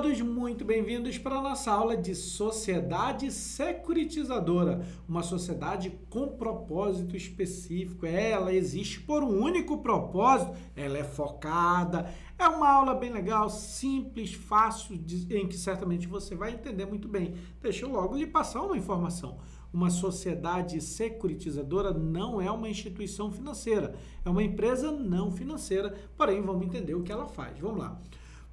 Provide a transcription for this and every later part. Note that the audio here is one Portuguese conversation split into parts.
todos muito bem-vindos para a nossa aula de Sociedade Securitizadora, uma sociedade com propósito específico. Ela existe por um único propósito, ela é focada. É uma aula bem legal, simples, fácil, em que certamente você vai entender muito bem. Deixa eu logo lhe passar uma informação. Uma sociedade securitizadora não é uma instituição financeira, é uma empresa não financeira, porém vamos entender o que ela faz. Vamos lá.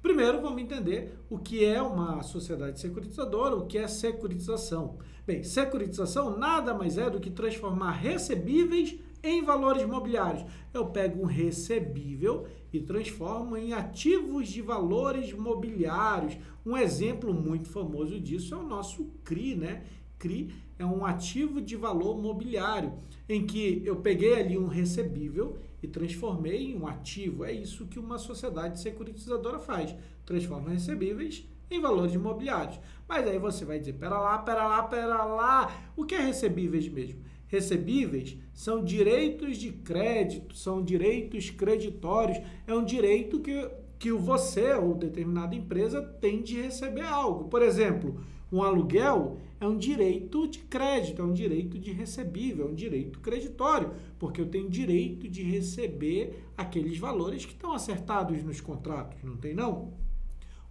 Primeiro, vamos entender o que é uma sociedade securitizadora, o que é securitização. Bem, securitização nada mais é do que transformar recebíveis em valores mobiliários. Eu pego um recebível e transformo em ativos de valores mobiliários. Um exemplo muito famoso disso é o nosso CRI, né? CRI é um ativo de valor mobiliário, em que eu peguei ali um recebível e transformei em um ativo. É isso que uma sociedade securitizadora faz, transforma recebíveis em valores imobiliários. Mas aí você vai dizer, pera lá, pera lá, pera lá, o que é recebíveis mesmo? Recebíveis são direitos de crédito, são direitos creditórios, é um direito que, que você ou determinada empresa tem de receber algo. Por exemplo, um aluguel é um direito de crédito, é um direito de recebível, é um direito creditório, porque eu tenho direito de receber aqueles valores que estão acertados nos contratos, não tem não?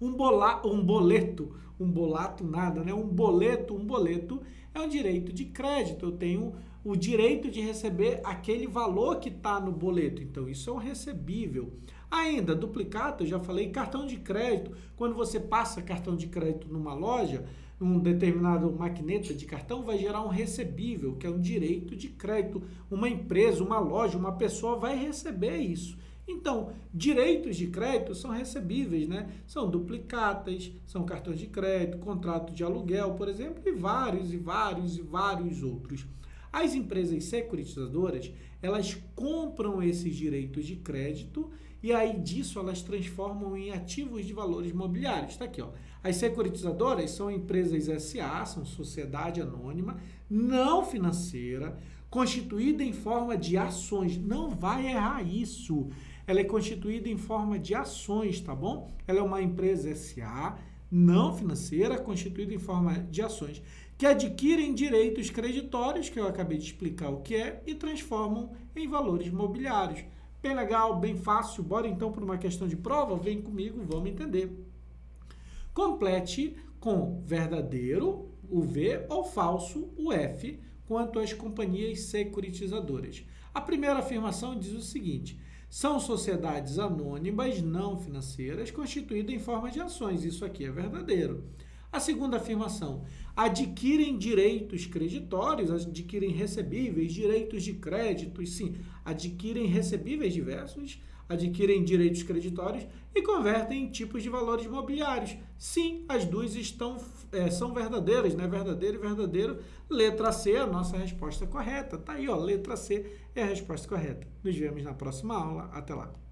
Um, bola, um boleto, um bolato nada, né? Um boleto, um boleto é um direito de crédito. Eu tenho o direito de receber aquele valor que está no boleto. Então, isso é um recebível. Ainda, duplicata, eu já falei, cartão de crédito. Quando você passa cartão de crédito numa loja, um determinado maquineta de cartão vai gerar um recebível, que é um direito de crédito. Uma empresa, uma loja, uma pessoa vai receber isso. Então, direitos de crédito são recebíveis, né? São duplicatas, são cartões de crédito, contrato de aluguel, por exemplo, e vários e vários e vários outros. As empresas securitizadoras, elas compram esses direitos de crédito e aí disso elas transformam em ativos de valores imobiliários. Está aqui, ó. As securitizadoras são empresas SA, são sociedade anônima, não financeira, constituída em forma de ações. Não vai errar isso. Ela é constituída em forma de ações, tá bom? Ela é uma empresa SA, não financeira, constituída em forma de ações, que adquirem direitos creditórios, que eu acabei de explicar o que é, e transformam em valores mobiliários. Bem legal, bem fácil. Bora então para uma questão de prova? Vem comigo, vamos entender. Complete com verdadeiro, o V, ou falso, o F, quanto às companhias securitizadoras. A primeira afirmação diz o seguinte: são sociedades anônimas não financeiras constituídas em forma de ações. Isso aqui é verdadeiro. A segunda afirmação: adquirem direitos creditórios, adquirem recebíveis, direitos de crédito, sim, adquirem recebíveis diversos, adquirem direitos creditórios e convertem em tipos de valores imobiliários. Sim, as duas estão, é, são verdadeiras, né? Verdadeiro e verdadeiro. Letra C é a nossa resposta correta. Tá aí, ó, letra C é a resposta correta. Nos vemos na próxima aula. Até lá.